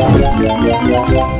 Yeah, yeah.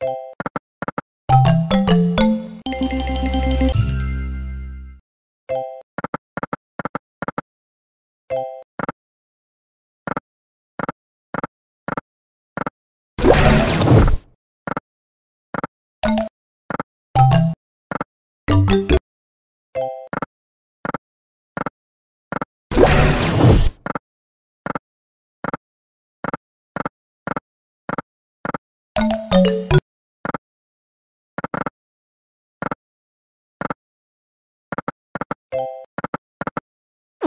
Thank you.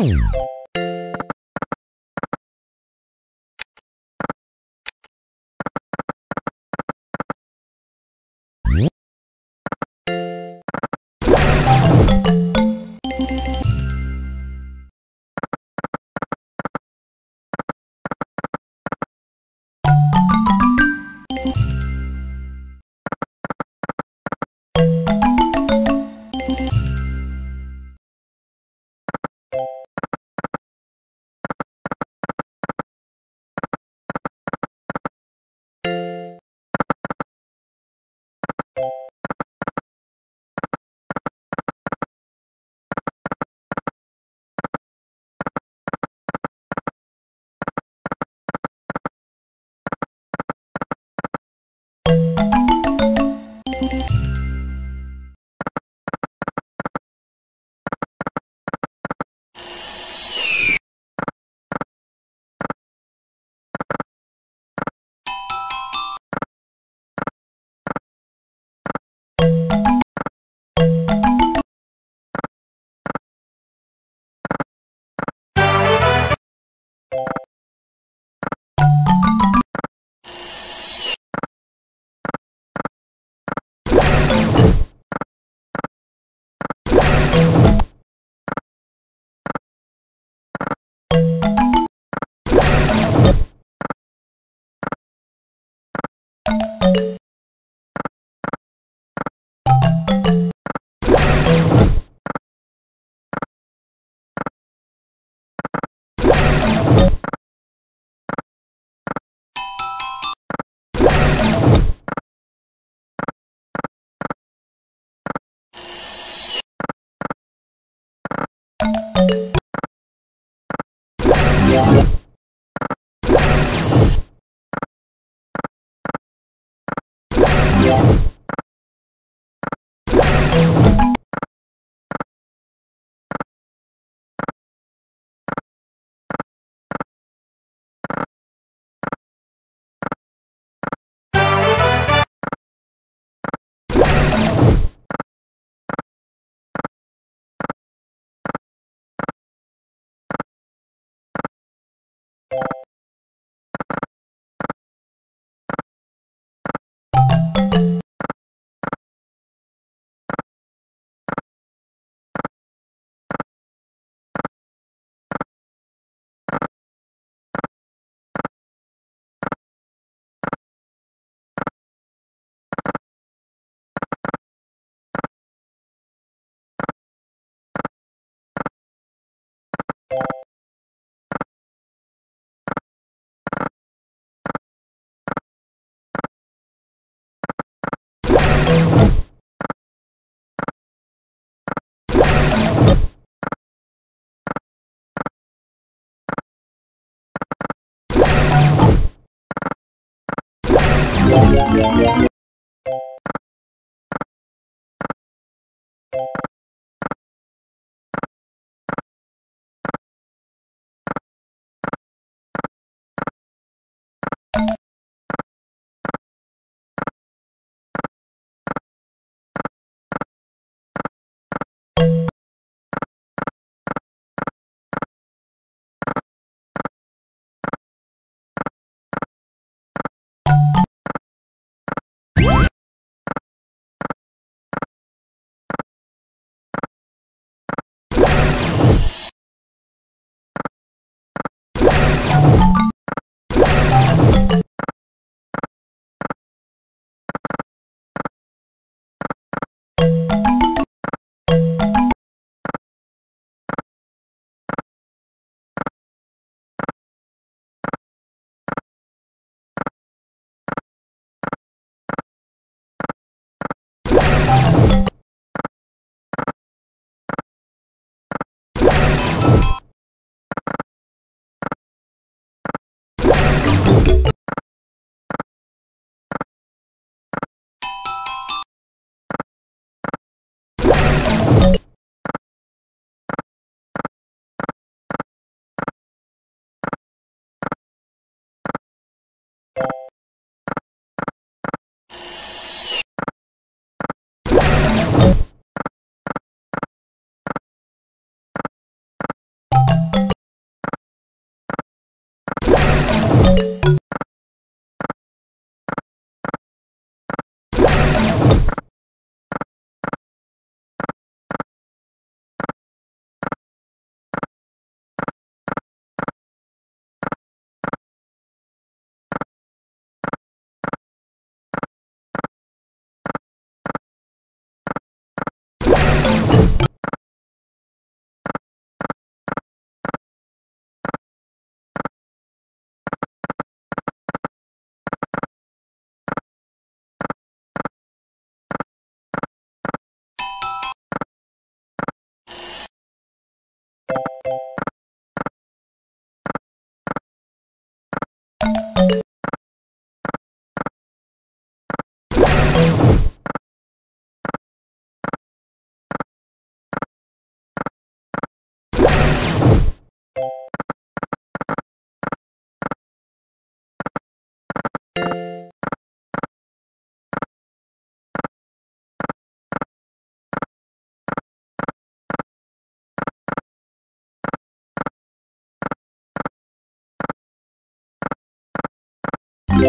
you Yeah.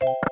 Yeah.